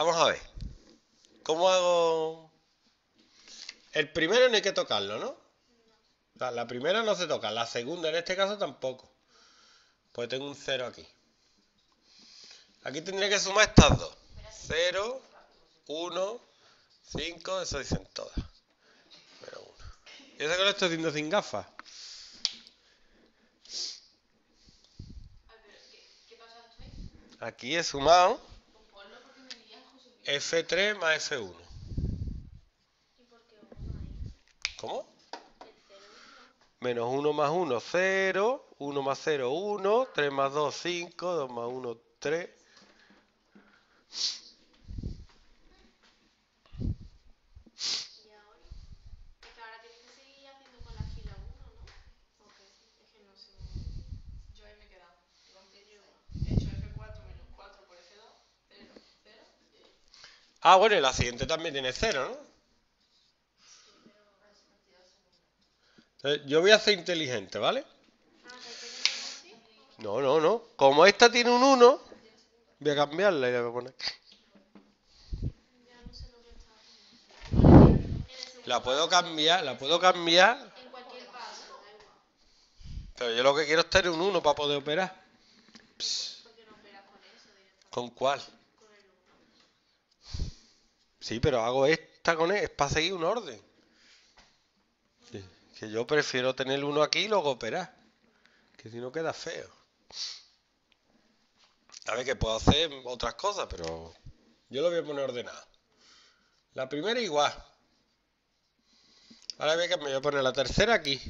Vamos a ver. ¿Cómo hago...? El primero no hay que tocarlo, ¿no? la primera no se toca, la segunda en este caso tampoco. Pues tengo un 0 aquí. Aquí tendría que sumar estas dos. 0, 1, 5, eso dicen todas. Menos 1. ¿Y eso que lo estoy haciendo sin gafas? Aquí he sumado F3 más F1. ¿Cómo? Menos 1 más 1, 0. 1 más 0, 1. 3 más 2, 5. 2 más 1, 3. ¿Y ahora? Es que ahora tienes que seguir haciendo con la fila 1, ¿no? ¿O qué? Es que no sé. Yo ahí me he quedado. He hecho F4 menos 4 por F2, 0, 0. Ah, bueno, y la siguiente también tiene 0, ¿no? Entonces, yo voy a ser inteligente, ¿vale? No, no, no. Como esta tiene un 1, voy a cambiarla y la voy a poner. La puedo cambiar, la puedo cambiar. Pero yo lo que quiero es tener un 1 para poder operar. Directamente, ¿Con cuál? Con el 1. Sí, pero hago esta con él, es para seguir un orden. Que yo prefiero tener 1 aquí y luego operar. Que si no queda feo. A ver, que puedo hacer otras cosas, pero yo lo voy a poner ordenado. La primera igual. Ahora voy a, me voy a poner la tercera aquí.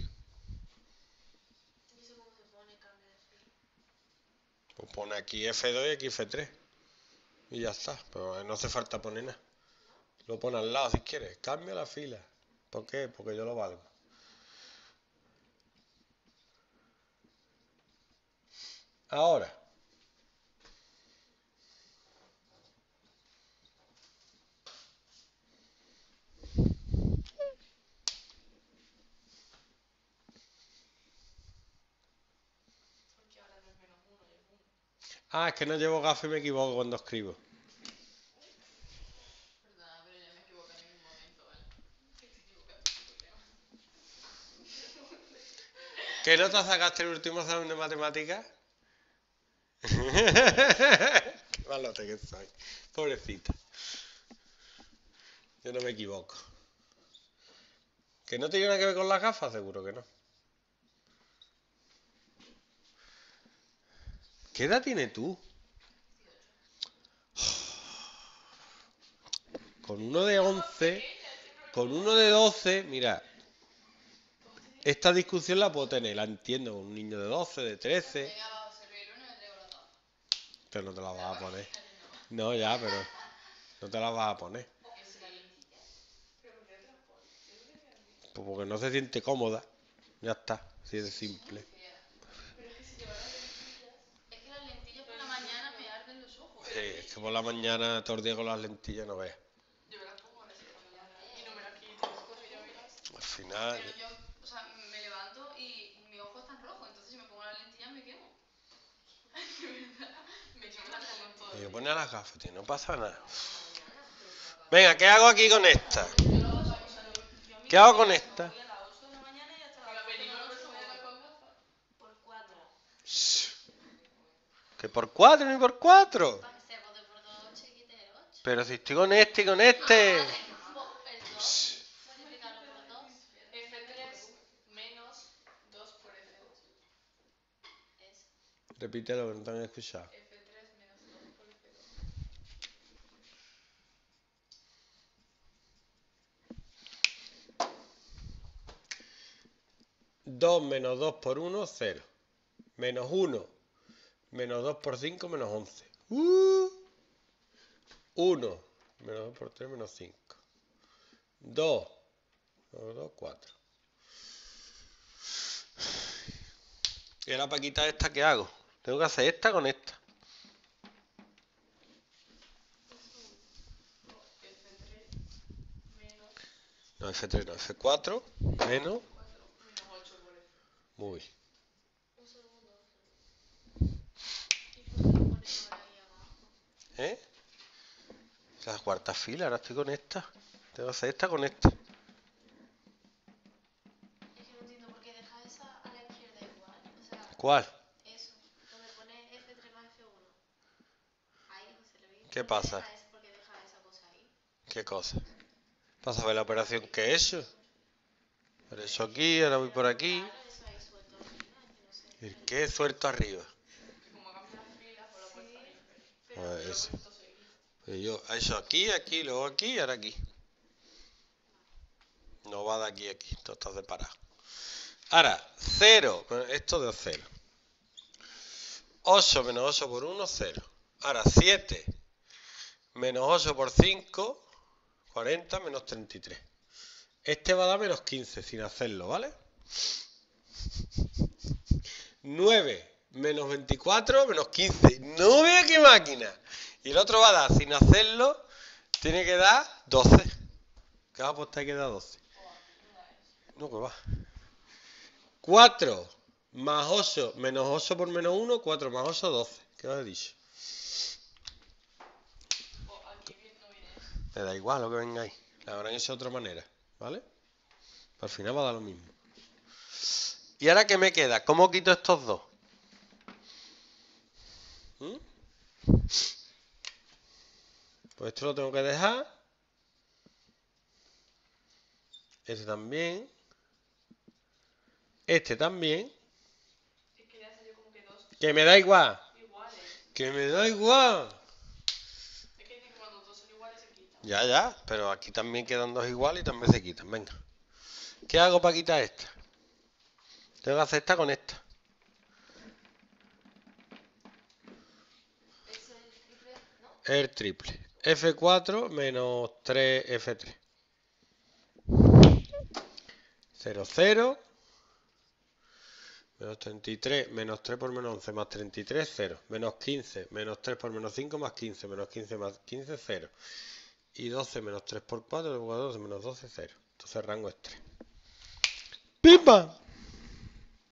Pues pone aquí F2 y aquí F3. Y ya está. Pero no hace falta poner nada. Lo pone al lado si quieres. Cambia la fila. ¿Por qué? Porque yo lo valgo. Ahora. Porque ahora no es menos 1 y es 1. Ah, es que no llevo gafas y me equivoco cuando escribo. Perdona, pero ya me equivoqué en un momento, ¿vale? Que te equivocaste tú, creo. ¿Qué nota sacaste el último examen de matemáticas? Qué malote que soy. Pobrecita. Yo no me equivoco. ¿Que no tiene nada que ver con las gafas? Seguro que no. ¿Qué edad tienes tú? Con uno de 11, con uno de 12, mira, esta discusión la puedo tener, la entiendo, un niño de 12, de 13, Venga, va, se ríe el uno y me traigo los dos. pero no te la vas a poner. No, ya, pero no te la vas a poner. Pues porque no se siente cómoda. Ya está, así de simple. Sí, es que por la mañana todo con las lentillas no veas. Yo me las pongo. Y no me las quito. Al final, Pero yo, o sea, me levanto y mi ojo está en rojo, entonces si me pongo las lentillas me quemo. De verdad. Me yo me las pongo todo. me pone a las gafas, tío, no pasa nada. Venga, ¿qué hago aquí con esta? ¿Qué hago con esta? Voy a las 8 de la mañana y hasta La las 8 de la película noche persona voy a con gafas. por 4. ¿Que por cuatro ni por cuatro? Para que se vote por 2, 8 y quite el 8. Pero si estoy con este y con este. El 2. Multiplicarlo por 2. F3 menos 2 por F2. Es. Repítelo, que no te han escuchado. F3 menos 2 por F2. 2 menos 2 por 1, 0. Menos 1 menos 2 por 5, menos 11. Uh. 1 menos 2 por 3, menos 5. 2 menos 2, 4. Y ahora para quitar esta, ¿qué hago? Tengo que hacer esta con esta. F3 menos No, F3, no, F4 menos. Ahora ahí abajo? ¿Eh? La cuarta fila, ahora estoy con esta. Tengo que hacer esta con esta. Es que no entiendo por qué dejas esa a la izquierda igual. O sea, ¿Cuál? eso, donde pone F3 más F1. Ahí donde se le ve. ¿Qué ¿Por pasa? ¿Por qué dejas esa cosa ahí? ¿Qué cosa? ¿Vas a ver la operación que he hecho? Por eso aquí, ahora voy por aquí. Claro, eso ahí suelto al final, que no sé. ¿El qué? Suelto arriba. Lo he eso. Pues yo, eso aquí, aquí, luego aquí y ahora aquí. No va de aquí a aquí, esto está separado. Ahora, 0, esto de 0. 8 menos 8 por 1, 0. Ahora, 7 menos 8 por 5, 40 menos 33. Este va a dar menos 15 sin hacerlo, ¿vale? 9 menos 24 menos 15. No veo qué máquina. Y el otro va a dar, sin hacerlo, tiene que dar 12. ¿Qué va a apostar que da 12? No, que va. 4 más 8 menos 8 por menos 1, 4 más 8, 12. ¿Qué os he dicho? Me da igual lo que vengáis. La habrán hecho de otra manera, ¿vale? Al final va a dar lo mismo. ¿Y ahora qué me queda? ¿Cómo quito estos dos? ¿Mm? Pues esto lo tengo que dejar. Este también. Este también. Es que yo como que dos Que me da igual. Que me da igual. Es que cuando dos son iguales se quitan. Ya, ya, pero aquí también quedan dos iguales y también se quitan. Venga. ¿Qué hago para quitar esta? Tengo que hacer esta con esta. Es el triple, ¿no? El triple. F4 menos 3F3. 0, 0. Menos 33, menos 3 por menos 11, más 33, 0. Menos 15, menos 3 por menos 5, más 15, menos 15 más 15, 0. Y 12 menos 3 por 4, 12 menos 12, 0. Entonces el rango es 3. ¡Pipa!